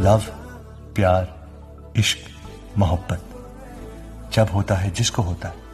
Love प्यार इश्क मोहब्बत जब होता है जिसको होता है।